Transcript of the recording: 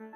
you